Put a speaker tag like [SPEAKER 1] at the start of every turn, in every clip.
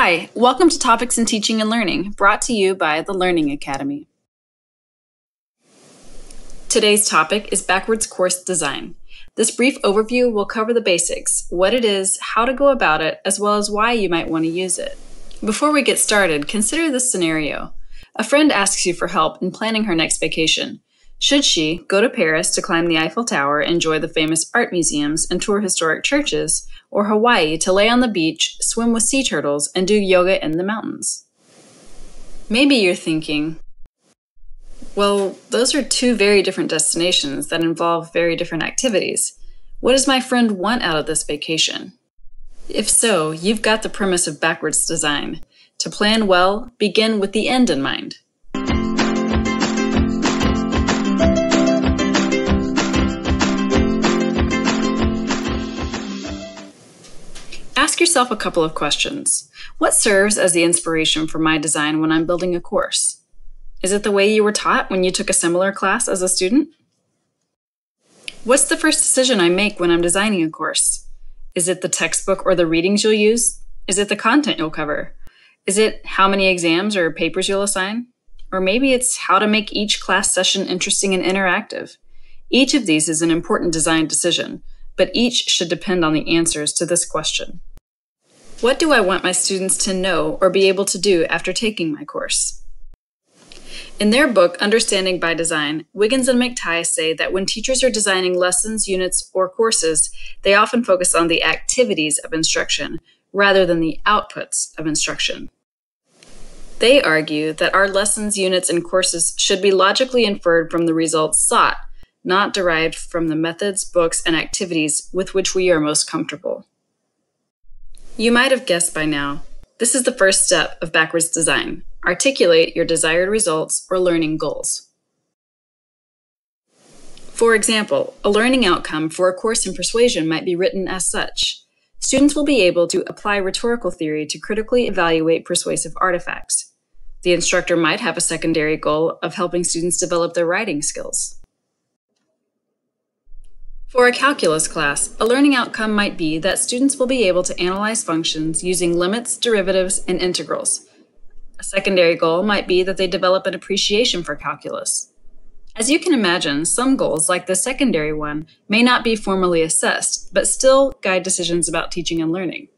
[SPEAKER 1] Hi, welcome to Topics in Teaching and Learning, brought to you by the Learning Academy. Today's topic is backwards course design. This brief overview will cover the basics, what it is, how to go about it, as well as why you might want to use it. Before we get started, consider this scenario. A friend asks you for help in planning her next vacation. Should she go to Paris to climb the Eiffel Tower, enjoy the famous art museums, and tour historic churches, or Hawaii to lay on the beach, swim with sea turtles, and do yoga in the mountains? Maybe you're thinking, well, those are two very different destinations that involve very different activities. What does my friend want out of this vacation? If so, you've got the premise of backwards design. To plan well, begin with the end in mind. Ask yourself a couple of questions. What serves as the inspiration for my design when I'm building a course? Is it the way you were taught when you took a similar class as a student? What's the first decision I make when I'm designing a course? Is it the textbook or the readings you'll use? Is it the content you'll cover? Is it how many exams or papers you'll assign? Or maybe it's how to make each class session interesting and interactive. Each of these is an important design decision, but each should depend on the answers to this question. What do I want my students to know or be able to do after taking my course? In their book, Understanding by Design, Wiggins and McTighe say that when teachers are designing lessons, units, or courses, they often focus on the activities of instruction rather than the outputs of instruction. They argue that our lessons, units, and courses should be logically inferred from the results sought, not derived from the methods, books, and activities with which we are most comfortable. You might have guessed by now, this is the first step of backwards design. Articulate your desired results or learning goals. For example, a learning outcome for a course in persuasion might be written as such. Students will be able to apply rhetorical theory to critically evaluate persuasive artifacts. The instructor might have a secondary goal of helping students develop their writing skills. For a calculus class, a learning outcome might be that students will be able to analyze functions using limits, derivatives, and integrals. A secondary goal might be that they develop an appreciation for calculus. As you can imagine, some goals, like the secondary one, may not be formally assessed, but still guide decisions about teaching and learning.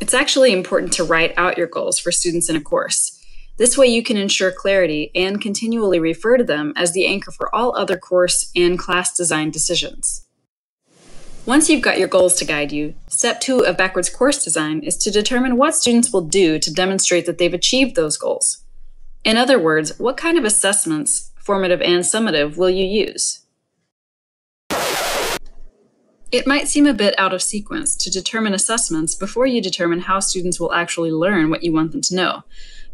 [SPEAKER 1] It's actually important to write out your goals for students in a course. This way you can ensure clarity and continually refer to them as the anchor for all other course and class design decisions. Once you've got your goals to guide you, step two of backwards course design is to determine what students will do to demonstrate that they've achieved those goals. In other words, what kind of assessments, formative and summative, will you use? It might seem a bit out of sequence to determine assessments before you determine how students will actually learn what you want them to know,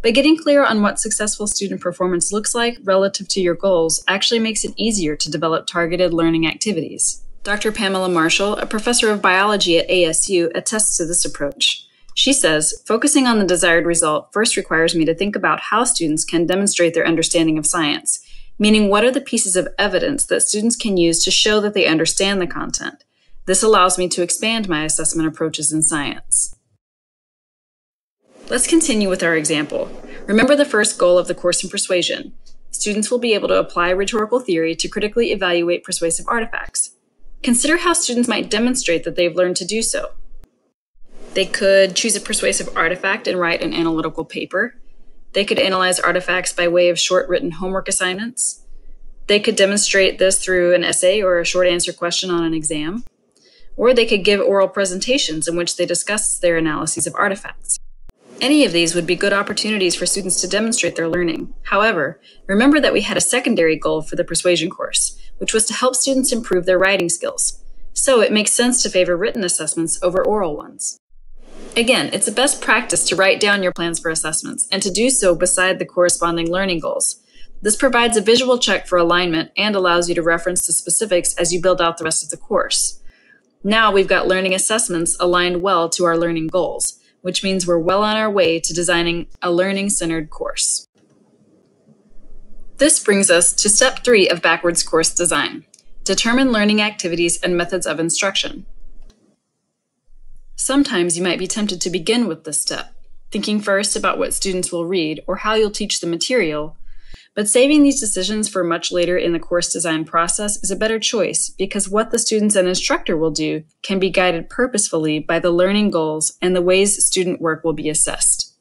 [SPEAKER 1] but getting clear on what successful student performance looks like relative to your goals actually makes it easier to develop targeted learning activities. Dr. Pamela Marshall, a professor of biology at ASU, attests to this approach. She says, focusing on the desired result first requires me to think about how students can demonstrate their understanding of science, meaning what are the pieces of evidence that students can use to show that they understand the content. This allows me to expand my assessment approaches in science. Let's continue with our example. Remember the first goal of the course in persuasion. Students will be able to apply rhetorical theory to critically evaluate persuasive artifacts. Consider how students might demonstrate that they've learned to do so. They could choose a persuasive artifact and write an analytical paper. They could analyze artifacts by way of short written homework assignments. They could demonstrate this through an essay or a short answer question on an exam. Or they could give oral presentations in which they discuss their analyses of artifacts. Any of these would be good opportunities for students to demonstrate their learning. However, remember that we had a secondary goal for the persuasion course, which was to help students improve their writing skills. So it makes sense to favor written assessments over oral ones. Again, it's a best practice to write down your plans for assessments and to do so beside the corresponding learning goals. This provides a visual check for alignment and allows you to reference the specifics as you build out the rest of the course. Now we've got learning assessments aligned well to our learning goals which means we're well on our way to designing a learning centered course. This brings us to step three of backwards course design determine learning activities and methods of instruction. Sometimes you might be tempted to begin with this step, thinking first about what students will read or how you'll teach the material, but saving these decisions for much later in the course design process is a better choice because what the students and instructor will do can be guided purposefully by the learning goals and the ways student work will be assessed.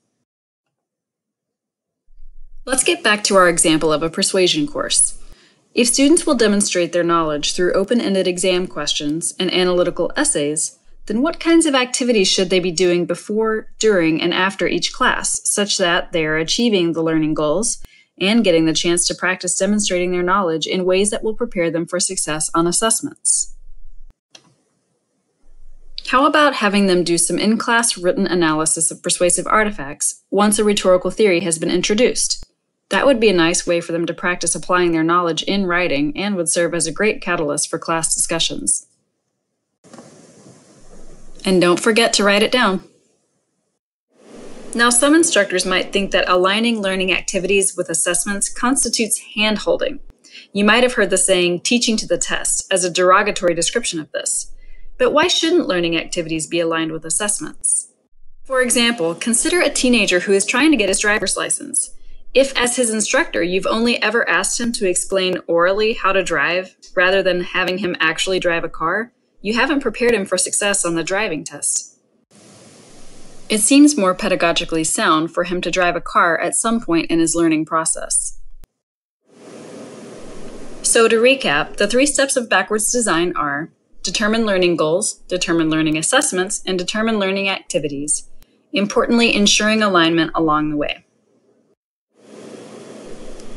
[SPEAKER 1] Let's get back to our example of a persuasion course. If students will demonstrate their knowledge through open-ended exam questions and analytical essays, then what kinds of activities should they be doing before, during, and after each class, such that they are achieving the learning goals and getting the chance to practice demonstrating their knowledge in ways that will prepare them for success on assessments. How about having them do some in class written analysis of persuasive artifacts once a rhetorical theory has been introduced? That would be a nice way for them to practice applying their knowledge in writing and would serve as a great catalyst for class discussions. And don't forget to write it down. Now, some instructors might think that aligning learning activities with assessments constitutes hand-holding. You might have heard the saying, teaching to the test, as a derogatory description of this. But why shouldn't learning activities be aligned with assessments? For example, consider a teenager who is trying to get his driver's license. If, as his instructor, you've only ever asked him to explain orally how to drive rather than having him actually drive a car, you haven't prepared him for success on the driving test. It seems more pedagogically sound for him to drive a car at some point in his learning process. So to recap, the three steps of backwards design are determine learning goals, determine learning assessments, and determine learning activities, importantly ensuring alignment along the way.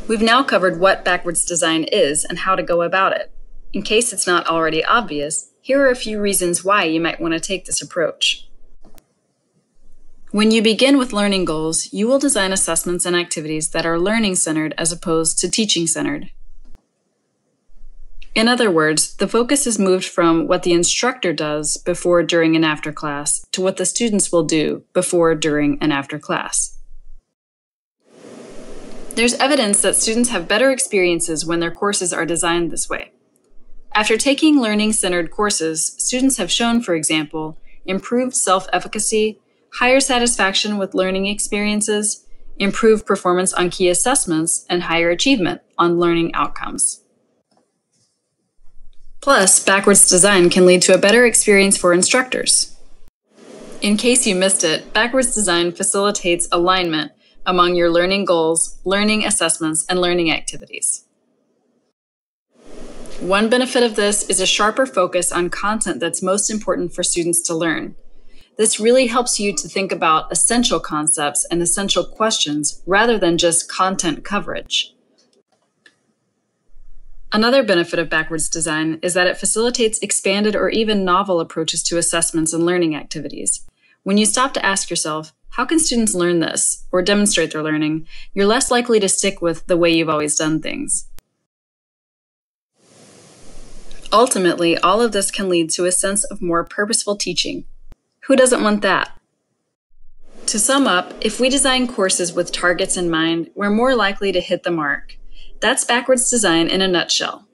[SPEAKER 1] We've now covered what backwards design is and how to go about it. In case it's not already obvious, here are a few reasons why you might want to take this approach. When you begin with learning goals, you will design assessments and activities that are learning centered as opposed to teaching centered. In other words, the focus is moved from what the instructor does before, during, and after class to what the students will do before, during, and after class. There's evidence that students have better experiences when their courses are designed this way. After taking learning centered courses, students have shown, for example, improved self efficacy, higher satisfaction with learning experiences, improved performance on key assessments, and higher achievement on learning outcomes. Plus, backwards design can lead to a better experience for instructors. In case you missed it, backwards design facilitates alignment among your learning goals, learning assessments, and learning activities. One benefit of this is a sharper focus on content that's most important for students to learn, this really helps you to think about essential concepts and essential questions rather than just content coverage. Another benefit of backwards design is that it facilitates expanded or even novel approaches to assessments and learning activities. When you stop to ask yourself, how can students learn this or demonstrate their learning, you're less likely to stick with the way you've always done things. Ultimately, all of this can lead to a sense of more purposeful teaching, who doesn't want that? To sum up, if we design courses with targets in mind, we're more likely to hit the mark. That's backwards design in a nutshell.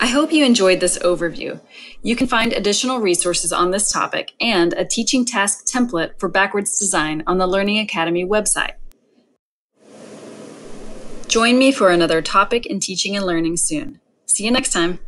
[SPEAKER 1] I hope you enjoyed this overview. You can find additional resources on this topic and a teaching task template for backwards design on the Learning Academy website. Join me for another topic in teaching and learning soon. See you next time.